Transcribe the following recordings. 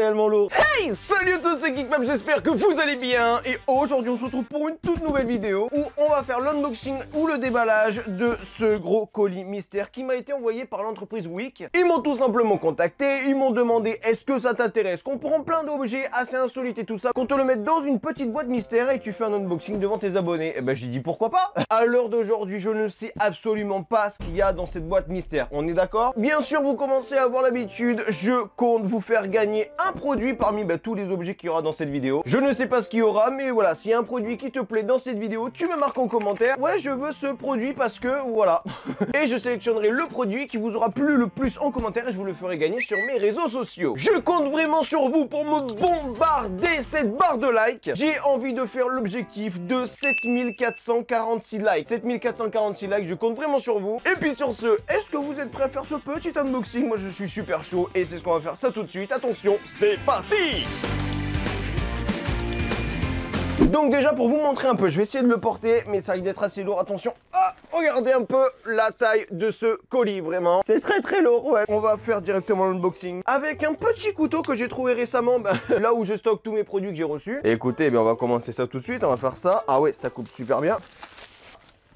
tellement lourd. Salut à tous, c'est Geekmap, j'espère que vous allez bien. Et aujourd'hui, on se retrouve pour une toute nouvelle vidéo où on va faire l'unboxing ou le déballage de ce gros colis mystère qui m'a été envoyé par l'entreprise Week. Ils m'ont tout simplement contacté, ils m'ont demandé est-ce que ça t'intéresse qu'on prend plein d'objets assez insolites et tout ça, qu'on te le mette dans une petite boîte mystère et tu fais un unboxing devant tes abonnés. Et ben j'ai dit pourquoi pas À l'heure d'aujourd'hui, je ne sais absolument pas ce qu'il y a dans cette boîte mystère. On est d'accord? Bien sûr, vous commencez à avoir l'habitude, je compte vous faire gagner un produit parmi bah, tous les objets qu'il y aura dans cette vidéo. Je ne sais pas ce qu'il y aura, mais voilà, s'il y a un produit qui te plaît dans cette vidéo, tu me marques en commentaire. Ouais, je veux ce produit parce que voilà. et je sélectionnerai le produit qui vous aura plu le plus en commentaire et je vous le ferai gagner sur mes réseaux sociaux. Je compte vraiment sur vous pour me bombarder cette barre de likes. J'ai envie de faire l'objectif de 7446 likes. 7446 likes, je compte vraiment sur vous. Et puis sur ce, est-ce que vous êtes prêts à faire ce petit unboxing? Moi, je suis super chaud et c'est ce qu'on va faire ça tout de suite. Attention, c'est parti donc déjà pour vous montrer un peu, je vais essayer de le porter, mais ça risque d'être assez lourd, attention. Ah, regardez un peu la taille de ce colis, vraiment. C'est très très lourd, ouais. On va faire directement l'unboxing avec un petit couteau que j'ai trouvé récemment, bah, là où je stocke tous mes produits que j'ai reçus. écoutez, bien, on va commencer ça tout de suite, on va faire ça. Ah ouais, ça coupe super bien.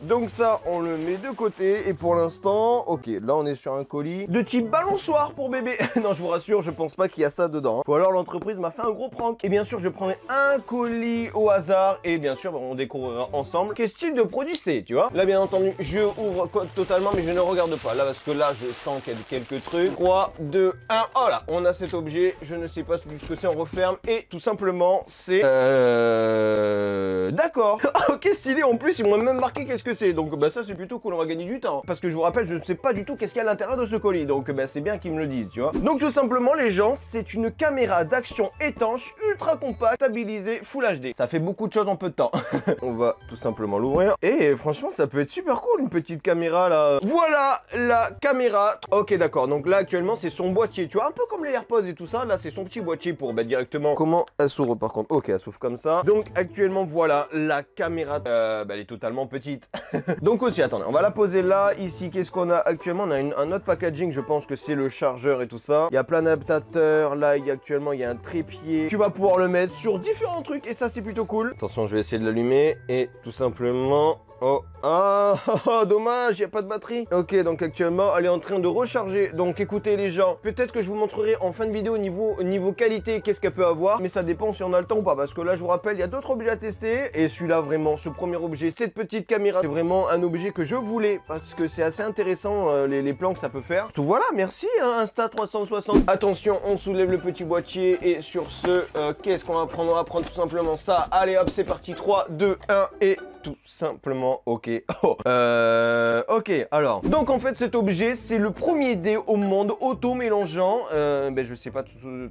Donc ça, on le met de côté. Et pour l'instant, ok, là on est sur un colis de type balançoire pour bébé. non, je vous rassure, je pense pas qu'il y a ça dedans. Hein. Ou alors l'entreprise m'a fait un gros prank. Et bien sûr, je prendrai un colis au hasard. Et bien sûr, on découvrira ensemble quel style de produit c'est, tu vois. Là, bien entendu, je ouvre totalement, mais je ne regarde pas. Là, parce que là, je sens qu'il y a quelques trucs. 3, 2, 1. Oh là, on a cet objet. Je ne sais pas ce que c'est, on referme. Et tout simplement, c'est... Euh... D'accord. ok, stylé. En plus, ils m'ont même marqué qu'est-ce que Donc bah ça c'est plutôt cool, on va gagner du temps. Parce que je vous rappelle, je ne sais pas du tout qu'est-ce qu'il y a à l'intérieur de ce colis. Donc bah c'est bien qu'ils me le disent, tu vois. Donc tout simplement les gens, c'est une caméra d'action étanche, ultra compacte, stabilisée, Full HD. Ça fait beaucoup de choses en peu de temps. on va tout simplement l'ouvrir. Et franchement ça peut être super cool une petite caméra là. Voilà la caméra. Ok d'accord, donc là actuellement c'est son boîtier, tu vois, un peu comme les AirPods et tout ça. Là c'est son petit boîtier pour bah, directement... Comment elle s'ouvre par contre? Ok, elle s'ouvre comme ça. Donc actuellement voilà la caméra, euh, bah, elle est totalement petite. Donc aussi, attendez, on va la poser là. Ici, qu'est-ce qu'on a actuellement? On a un autre packaging, je pense que c'est le chargeur et tout ça. Il y a plein d'adaptateurs. Là, il y a actuellement, il y a un trépied. Tu vas pouvoir le mettre sur différents trucs et ça, c'est plutôt cool. Attention, je vais essayer de l'allumer et tout simplement... Oh, ah, dommage, il n'y a pas de batterie. Ok, donc actuellement, elle est en train de recharger. Donc écoutez les gens, peut-être que je vous montrerai en fin de vidéo niveau, niveau qualité qu'est-ce qu'elle peut avoir. Mais ça dépend si on a le temps ou pas. Parce que là, je vous rappelle, il y a d'autres objets à tester. Et celui-là, vraiment, ce premier objet, cette petite caméra, c'est vraiment un objet que je voulais. Parce que c'est assez intéressant euh, les, plans que ça peut faire. Tout voilà, merci, hein, Insta360. Attention, on soulève le petit boîtier. Et sur ce, euh, qu'est-ce qu'on va prendre On va prendre tout simplement ça. Allez hop, c'est parti. 3, 2, 1 et tout simplement ok. Oh. Euh, ok, alors. Donc en fait cet objet c'est le premier dé au monde auto-mélangeant. Euh, ben, je sais pas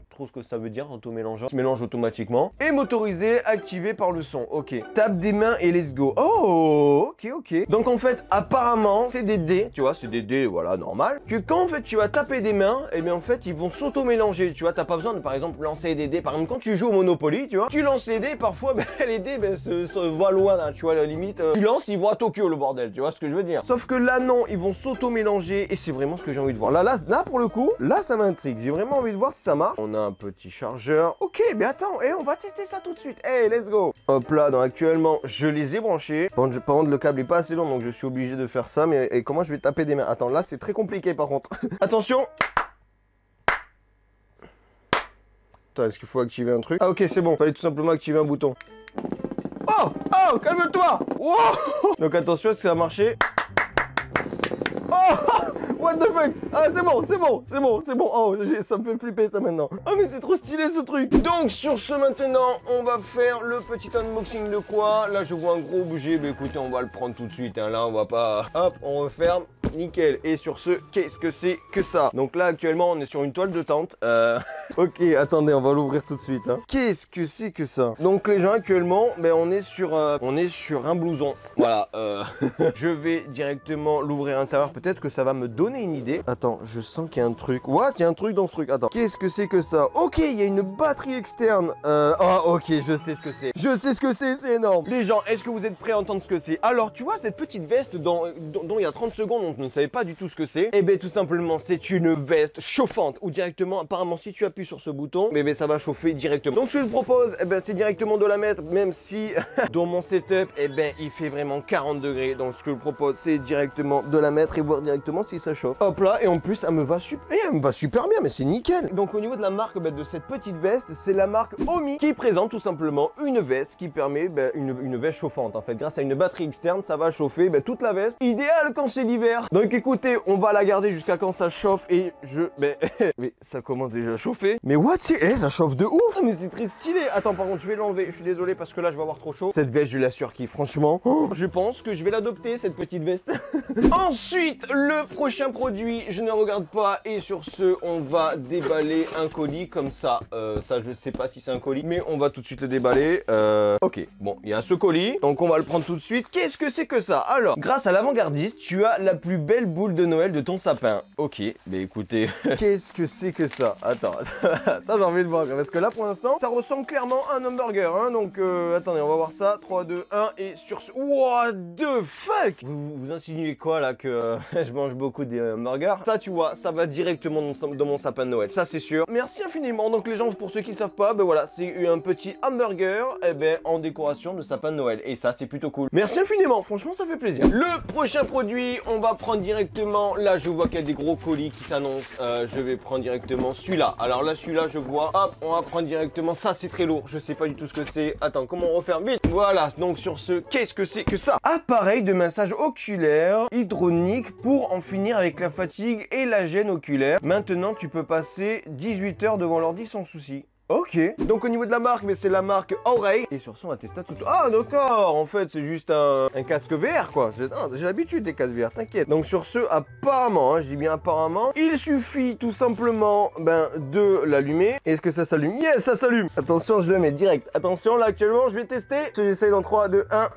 trop ce que ça veut dire auto-mélangeant. mélange automatiquement. Et motorisé, activé par le son. Ok. Tape des mains et let's go. Oh, ok, ok. Donc en fait apparemment c'est des dés, tu vois, c'est des dés, voilà, normal. Que quand en fait tu vas taper des mains, et eh bien en fait ils vont s'auto-mélanger. Tu vois, t'as pas besoin de par exemple lancer des dés. Par exemple quand tu joues au Monopoly, tu vois, tu lances les dés, parfois ben, les dés ben, se, voient loin tu vois, limite, euh, tu lances, ils vont à Tokyo le bordel, tu vois ce que je veux dire. Sauf que là non, ils vont s'auto-mélanger et c'est vraiment ce que j'ai envie de voir. Là, là, là pour le coup, là ça m'intrigue. J'ai vraiment envie de voir si ça marche. On a un petit chargeur. Ok, mais attends, et on va tester ça tout de suite. Hey, let's go. Hop là, donc actuellement, je les ai branchés. Par contre, le câble est pas assez long, donc je suis obligé de faire ça. Mais et comment je vais taper des mains? Attends, là c'est très compliqué par contre. Attention. Est-ce qu'il faut activer un truc? Ah ok, c'est bon. Fallait tout simplement activer un bouton. Oh Calme-toi Donc attention, est-ce que ça a marché? Oh What the fuck? Ah c'est bon, c'est bon, c'est bon, c'est bon. Oh, ça me fait flipper ça maintenant. Oh mais c'est trop stylé ce truc. Donc sur ce maintenant, on va faire le petit unboxing de quoi? Là je vois un gros bouger, mais écoutez, on va le prendre tout de suite. Hein. Là on va pas... Hop, on referme. Nickel. Et sur ce, qu'est-ce que c'est que ça? Donc là actuellement, on est sur une toile de tente. Euh... ok, attendez, on va l'ouvrir tout de suite. Hein. Qu'est-ce que c'est que ça? Donc les gens actuellement, ben, on est sur euh, on est sur un blouson. Voilà. Euh... je vais directement l'ouvrir à l'intérieur. Peut-être que ça va me donner une idée. Attends, je sens qu'il y a un truc. What Il y a un truc dans ce truc. Attends, qu'est-ce que c'est que ça? Ok, il y a une batterie externe. Euh, oh, ok, je sais ce que c'est. Je sais ce que c'est, c'est énorme. Les gens, est-ce que vous êtes prêts à entendre ce que c'est? Alors, tu vois, cette petite veste dont, dont, il y a 30 secondes, on ne savait pas du tout ce que c'est. Eh bien, tout simplement, c'est une veste chauffante ou directement, apparemment, si tu appuies sur ce bouton, eh ben, ça va chauffer directement. Donc, je te propose, eh ben, c'est directement de la mettre, même si dans mon setup, eh ben, il fait vraiment 40 degrés. Donc, ce que je propose, c'est directement de la mettre et voir directement si ça chauffe. Hop là, et en plus, elle me va super, elle me va super bien, mais c'est nickel. Donc, au niveau de la marque ben, de cette petite veste, c'est la marque Omi qui présente tout simplement une veste qui permet une, veste chauffante. En fait, grâce à une batterie externe, ça va chauffer toute la veste. Idéal quand c'est l'hiver. Donc, écoutez, on va la garder jusqu'à quand ça chauffe et je, ben, mais ça commence déjà à chauffer. Mais what, eh, ça chauffe de ouf. Mais c'est très stylé. Attends, par contre, je vais l'enlever. Je suis désolé parce que là, je vais avoir trop chaud. Cette veste, je l'assure qui, franchement, oh, je pense que je vais l'adopter cette petite veste. Ensuite, le prochain produit, je ne regarde pas et sur ce, on va déballer un colis comme ça. Euh, ça, je sais pas si c'est un colis, mais on va tout de suite le déballer. Euh, ok, bon, il y a ce colis, donc on va le prendre tout de suite. Qu'est-ce que c'est que ça? Alors, grâce à l'avant-gardiste, tu as la plus belle boule de Noël de ton sapin. Ok, mais écoutez, qu'est-ce que c'est que ça? Attends, ça j'ai envie de voir, parce que là pour l'instant, ça ressemble clairement à un hamburger, hein, donc euh, attendez, on va voir ça. 3, 2, 1, et sur ce... What the fuck vous, vous, insinuez quoi là que je mange beaucoup des hamburgers? Ça, tu vois, ça va directement dans, mon sapin de Noël, ça c'est sûr. Merci infiniment, donc les gens, pour ceux qui ne savent pas, ben voilà, c'est un petit hamburger, eh ben, en décoration de sapin de Noël, et ça c'est plutôt cool. Merci infiniment, franchement ça fait plaisir. Le prochain produit, on va prendre directement, là je vois qu'il y a des gros colis qui s'annoncent, euh, je vais prendre directement celui-là. Alors là, celui-là, je vois, hop, on va prendre directement, ça c'est très lourd, je sais pas du tout ce que c'est. Attends, comment on referme vite? Voilà, donc sur ce, qu'est-ce que c'est que ça? Appareil de massage oculaire hydronique pour en finir avec la fatigue et la gêne oculaire. Maintenant, tu peux passer 18 heures devant l'ordi sans souci. Ok. Donc au niveau de la marque, mais c'est la marque Oreille. Et sur son attestat tout. Ah d'accord. En fait, c'est juste un, casque VR quoi. J'ai l'habitude des casques VR. T'inquiète. Donc sur ce, apparemment, hein, je dis bien apparemment, il suffit tout simplement ben de l'allumer. Est-ce que ça s'allume? Yes, ça s'allume. Attention, je le mets direct. Attention, là actuellement, je vais tester. J'essaye dans 3, 2, 1.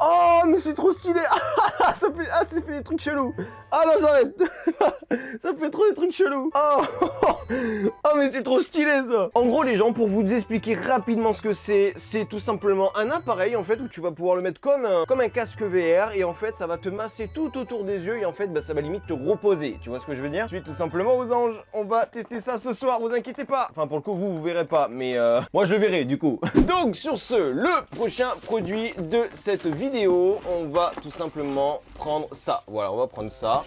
Oh, mais c'est trop stylé. Ah, ça fait, ah, fait des trucs chelous. Ah non, j'arrête. Ça fait trop des trucs chelous. Oh, oh mais c'est trop stylé, ça. En gros, les gens, pour vous expliquer rapidement ce que c'est, c'est tout simplement un appareil, en fait, où tu vas pouvoir le mettre comme un, comme un casque VR, et en fait, ça va te masser tout autour des yeux, et en fait, bah, ça va limite te reposer. Tu vois ce que je veux dire? Ensuite, tout simplement, aux anges, on va tester ça ce soir, vous inquiétez pas. Enfin, pour le coup, vous, vous verrez pas, mais euh, moi, je le verrai, du coup. Donc, sur ce, le prochain produit de cette vidéo, on va tout simplement prendre ça. Voilà, on va prendre ça.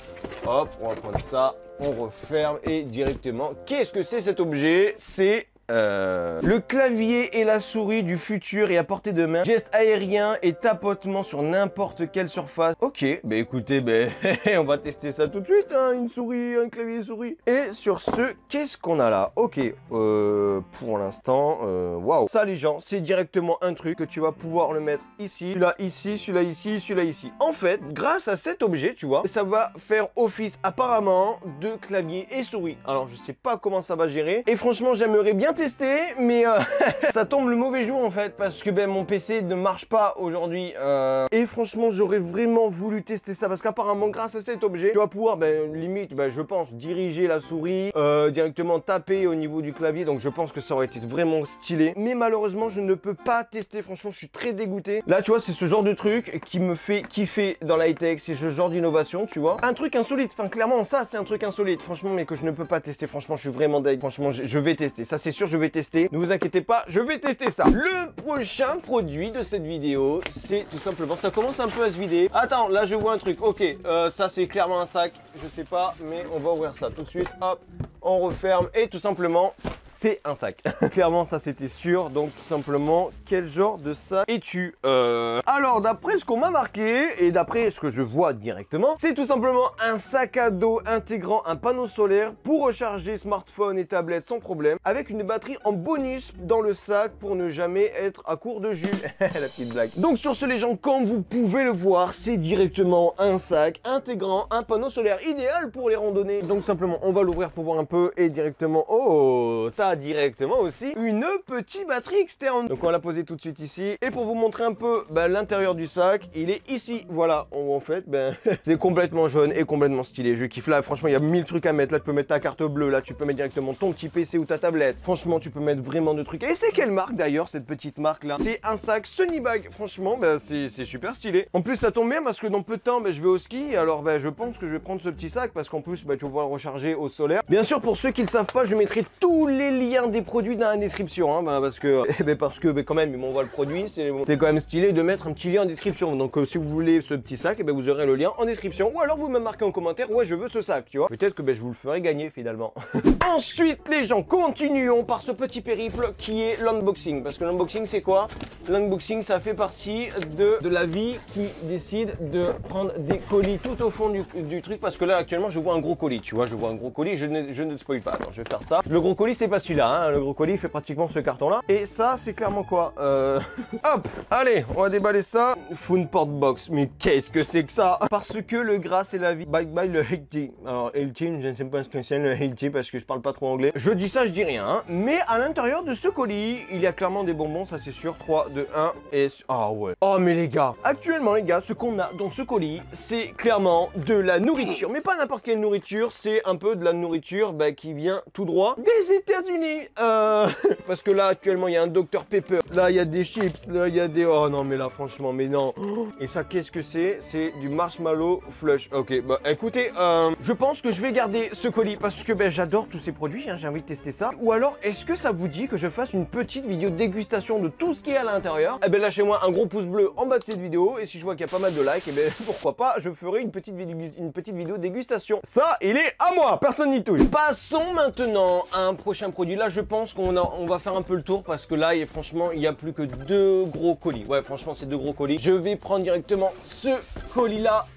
Hop, on va prendre ça. On referme et directement. Qu'est-ce que c'est cet objet? C'est euh, le clavier et la souris du futur et à portée de main. Geste aérien et tapotement sur n'importe quelle surface. Ok, bah écoutez, bah, on va tester ça tout de suite. Hein, une souris, un clavier souris. Et sur ce, qu'est-ce qu'on a là? Ok, euh, pour l'instant, euh, waouh. Ça les gens, c'est directement un truc que tu vas pouvoir le mettre ici, celui-là ici, celui-là ici, celui-là ici. En fait, grâce à cet objet, tu vois, ça va faire office apparemment de clavier et souris. Alors je sais pas comment ça va gérer. Et franchement, j'aimerais bien testé, mais euh, ça tombe le mauvais jour en fait, parce que ben mon PC ne marche pas aujourd'hui. Euh, et franchement, j'aurais vraiment voulu tester ça, parce qu'apparemment, grâce à cet objet, tu vas pouvoir, ben, limite, ben, je pense, diriger la souris, euh, directement taper au niveau du clavier, donc je pense que ça aurait été vraiment stylé. Mais malheureusement, je ne peux pas tester, franchement, je suis très dégoûté. Là, tu vois, c'est ce genre de truc qui me fait kiffer dans l'high-tech, c'est ce genre d'innovation, tu vois. Un truc insolite, enfin clairement, ça, c'est un truc insolite, franchement, mais que je ne peux pas tester, franchement, je suis vraiment deg. Franchement, je vais tester, ça c'est sûr, je vais tester. Ne vous inquiétez pas, je vais tester ça. Le prochain produit de cette vidéo, c'est tout simplement, ça commence un peu à se vider. Attends, là je vois un truc. Ok, euh, ça c'est clairement un sac. Je sais pas, mais on va ouvrir ça tout de suite. Hop, on referme et tout simplement, c'est un sac. Clairement, ça c'était sûr. Donc tout simplement, quel genre de sac es-tu euh... Alors, d'après ce qu'on m'a marqué et d'après ce que je vois directement, c'est tout simplement un sac à dos intégrant un panneau solaire pour recharger smartphone et tablette sans problème, avec une batterie en bonus dans le sac pour ne jamais être à court de jus. La petite blague. Donc sur ce, les gens, comme vous pouvez le voir, c'est directement un sac intégrant un panneau solaire idéal pour les randonnées. Donc simplement, on va l'ouvrir pour voir un peu et directement, oh, t'as directement aussi une petite batterie externe. Donc on la poser tout de suite ici. Et pour vous montrer un peu ben, l'intérieur du sac, il est ici. Voilà, en fait, ben, c'est complètement jaune et complètement stylé. Je kiffe là, franchement, il y a mille trucs à mettre. Là, tu peux mettre ta carte bleue, là, tu peux mettre directement ton petit PC ou ta tablette. Franchement, tu peux mettre vraiment de trucs. Et c'est quelle marque d'ailleurs, cette petite marque là C'est un sac Sony Bag. Franchement, ben, c'est super stylé. En plus, ça tombe bien parce que dans peu de temps, ben, je vais au ski. Alors, ben, je pense que je vais prendre ce petit sac parce qu'en plus, tu vas pouvoir le recharger au solaire. Bien sûr, pour ceux qui ne le savent pas, je mettrai tous les liens des produits dans la description. Hein, ben, parce que, eh ben, parce que quand même, ils m'envoient le produit. C'est quand même stylé de mettre un petit lien en description. Donc, euh, si vous voulez ce petit sac, eh ben, vous aurez le lien en description. Ou alors, vous me marquez en commentaire, ouais, je veux ce sac, tu vois. Peut-être que ben, je vous le ferai gagner finalement. Ensuite, les gens, continuons par ce petit périple qui est l'unboxing. Parce que l'unboxing, c'est quoi? L'unboxing, ça fait partie de, de la vie qui décide de prendre des colis tout au fond du, truc. Parce que là, actuellement, je vois un gros colis, tu vois. Je vois un gros colis, ne, ne spoil pas. Attends, je vais faire ça. Le gros colis, c'est pas celui-là. Hein. Le gros colis fait pratiquement ce carton-là. Et ça, c'est clairement quoi euh... Hop Allez, on va déballer ça. Foodport Box. Mais qu'est-ce que c'est que ça? Parce que le gras, c'est la vie. Bye bye le healthy. Alors, healthy, je ne sais pas ce que c'est le healthy parce que je parle pas trop anglais. Je dis ça, je dis rien. Hein. Mais à l'intérieur de ce colis, il y a clairement des bonbons, ça c'est sûr. 3, 2, 1 et... Ah ouais. Oh mais les gars, actuellement les gars, ce qu'on a dans ce colis, c'est clairement de la nourriture. Mais pas n'importe quelle nourriture, c'est un peu de la nourriture bah, qui vient tout droit des États-Unis. Euh... parce que là, actuellement, il y a un Dr Pepper. Là, il y a des chips. Là, il y a des... Oh non, mais là, franchement, mais non. Et ça, qu'est-ce que c'est? C'est du marshmallow flush. Ok, bah écoutez, euh, je pense que je vais garder ce colis parce que ben, j'adore tous ces produits. Hein, J'ai envie de tester ça. Ou alors, est-ce que ça vous dit que je fasse une petite vidéo dégustation de tout ce qui est à l'intérieur? Eh ben lâchez-moi un gros pouce bleu en bas de cette vidéo. Et si je vois qu'il y a pas mal de likes, eh ben pourquoi pas, je ferai une petite, une petite vidéo dégustation. Ça, il est à moi, personne n'y touche. Passons maintenant à un prochain produit. Là, je pense qu'on on va faire un peu le tour parce que là, franchement, il n'y a plus que deux gros colis. Ouais, franchement, c'est deux gros colis. Je vais prendre directement ce colis-là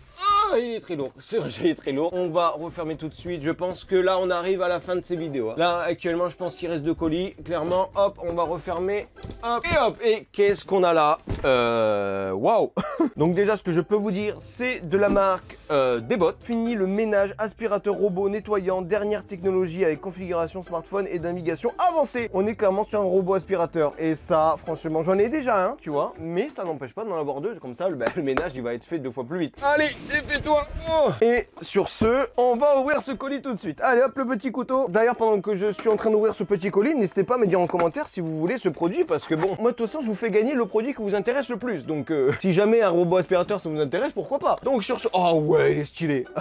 ah, il est très lourd. Ce il est très lourd. On va refermer tout de suite. Je pense que là, on arrive à la fin de ces vidéos. Hein. Là, actuellement, je pense qu'il reste deux colis. Clairement, hop, on va refermer. Hop, et hop. Et qu'est-ce qu'on a là? Euh... Waouh Donc déjà, ce que je peux vous dire, c'est de la marque euh. Fini le ménage aspirateur robot nettoyant. Dernière technologie avec configuration smartphone et navigation avancée. On est clairement sur un robot aspirateur. Et ça, franchement, j'en ai déjà un, tu vois. Mais ça n'empêche pas d'en avoir deux. Comme ça, le, bah, ménage, il va être fait deux fois plus vite. Allez Défais-toi oh. Et sur ce, on va ouvrir ce colis tout de suite. Allez hop, le petit couteau. D'ailleurs, pendant que je suis en train d'ouvrir ce petit colis, n'hésitez pas à me dire en commentaire si vous voulez ce produit. Parce que bon, moi je vous fais gagner le produit qui vous intéresse le plus. Donc, euh, si jamais un robot aspirateur ça vous intéresse, pourquoi pas? Donc sur ce... Oh ouais, il est stylé.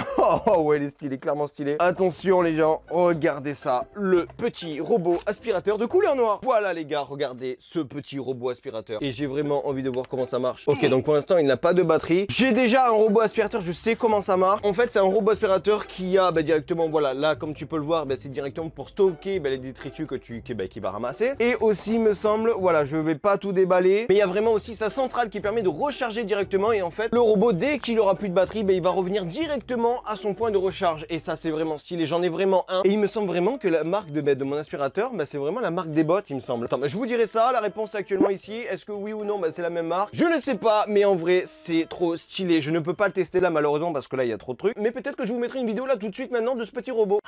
Oh ouais, il est stylé, clairement stylé. Attention les gens, regardez ça. Le petit robot aspirateur de couleur noire. Voilà les gars, regardez ce petit robot aspirateur. Et j'ai vraiment envie de voir comment ça marche. Ok, donc pour l'instant, il n'a pas de batterie. J'ai déjà un robot aspirateur je sais comment ça marche. En fait, c'est un robot aspirateur qui a bah, directement, voilà, là, comme tu peux le voir, bah, c'est directement pour stocker bah, les détritus que tu qui, va ramasser. Et aussi, me semble, voilà, je vais pas tout déballer, mais il y a vraiment aussi sa centrale qui permet de recharger directement. Et en fait, le robot, dès qu'il aura plus de batterie, il va revenir directement à son point de recharge. Et ça, c'est vraiment stylé. J'en ai vraiment un. Et il me semble vraiment que la marque de, de mon aspirateur, c'est vraiment la marque des bottes, il me semble. Attends, je vous dirai ça. La réponse actuellement ici. Est-ce que oui ou non, c'est la même marque? Je ne sais pas, mais en vrai, c'est trop stylé. Je ne peux pas le tester là malheureusement parce que là il y a trop de trucs. Mais peut-être que je vous mettrai une vidéo là tout de suite maintenant de ce petit robot.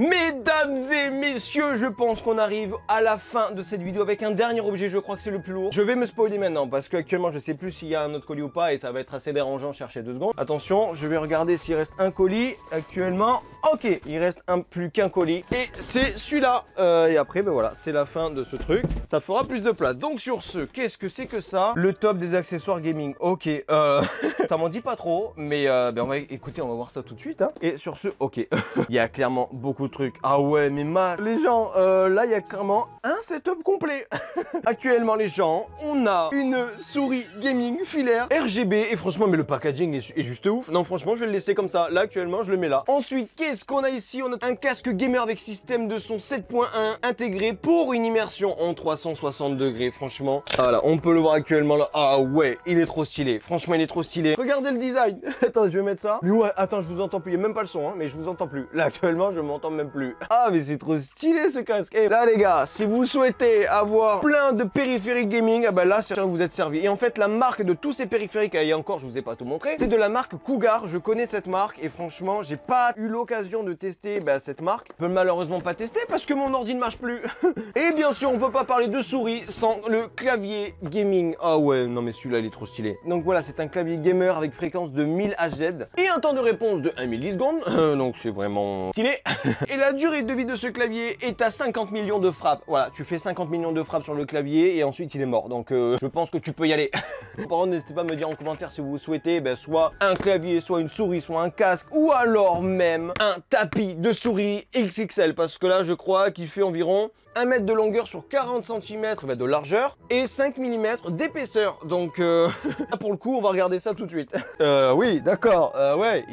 Mesdames et messieurs, je pense qu'on arrive à la fin de cette vidéo avec un dernier objet, je crois que c'est le plus lourd. Je vais me spoiler maintenant parce qu'actuellement je sais plus s'il y a un autre colis ou pas et ça va être assez dérangeant, chercher deux secondes. Attention, je vais regarder s'il reste un colis actuellement. Ok, il reste un plus qu'un colis et c'est celui-là. Euh, et après, ben voilà, c'est la fin de ce truc. Ça fera plus de place. Donc sur ce, qu'est-ce que c'est que ça? Le top des accessoires gaming. Ok, euh, ça m'en dit pas trop, mais euh, ben on va écouter, on va voir ça tout de suite. Hein. Et sur ce, ok, il y a clairement beaucoup de trucs. Ah ouais, mais ma... Les gens, euh, là, il y a clairement un setup complet. Actuellement, les gens, on a une souris gaming filaire RGB. Et franchement, mais le packaging est, juste ouf. Non, franchement, je vais le laisser comme ça. Là, actuellement, je le mets là. Ensuite, qu'est-ce qu'on a ici? On a un casque gamer avec système de son 7.1 intégré pour une immersion en 360 degrés. Franchement, voilà, on peut le voir actuellement là. Ah ouais, il est trop stylé. Franchement, il est trop stylé. Regardez le design. attends, je vais mettre ça. Mais ouais, attends, je vous entends plus. Il n'y a même pas le son, hein, mais je vous entends plus. Là, actuellement, je m'entends même plus. Ah, mais c'est trop stylé ce casque. Là, les gars, si vous souhaitez avoir plein de périphériques gaming, ah bah là, vous êtes servi. Et en fait, la marque de tous ces périphériques, et encore, je vous ai pas tout montré, c'est de la marque Cougar. Je connais cette marque et franchement, j'ai pas eu l'occasion de tester bah, cette marque. Je peux malheureusement pas tester parce que mon ordi ne marche plus. et bien sûr, on peut pas parler de souris sans le clavier gaming. Ah ouais, non mais celui-là, il est trop stylé. Donc voilà, c'est un clavier gamer avec fréquence de 1000 Hz et un temps de réponse de 1 milliseconde. donc c'est vraiment stylé. et la durée de vie de ce clavier est à 50 millions de frappes. Voilà, tu fais 50 millions de frappes sur le clavier et ensuite il est mort. Donc euh, je pense que tu peux y aller. Par contre, n'hésitez pas à me dire en commentaire si vous souhaitez ben, soit un clavier, soit une souris, soit un casque ou alors même un tapis de souris XXL parce que là je crois qu'il fait environ 1 mètre de longueur sur 40 cm de largeur et 5 mm d'épaisseur. Donc euh, pour le coup, on va regarder ça tout de suite. Euh, oui, d'accord. Euh, ouais,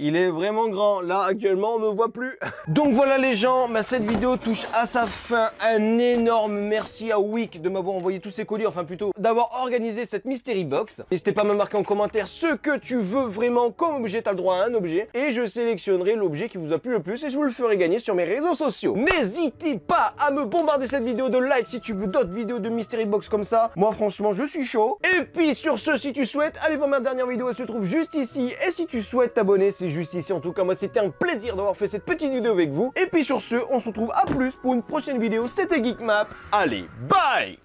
il, est vraiment grand. Là, actuellement, on ne voit plus. Donc voilà les gens, ma cette vidéo touche à sa fin. Un énorme merci à Wick de m'avoir envoyé tous ces colis, enfin plutôt d'avoir organisé cette mystery box. N'hésitez pas à me marquer en commentaire ce que tu veux vraiment comme objet. T'as le droit à un objet et je sélectionnerai l'objet qui vous a plu le plus et je vous le ferai gagner sur mes réseaux sociaux. N'hésitez pas à me bombarder cette vidéo de like si tu veux d'autres vidéos de mystery box comme ça. Moi, franchement, je suis chaud. Et puis sur ce, si tu souhaites, allez voir ma dernière vidéo, elle se trouve juste ici. Et si tu souhaites t'abonner, c'est juste ici. En tout cas, moi, c'était un plaisir d'avoir fait cette vidéo avec vous. Et puis sur ce, on se retrouve à plus pour une prochaine vidéo. C'était Geekmap. Allez, bye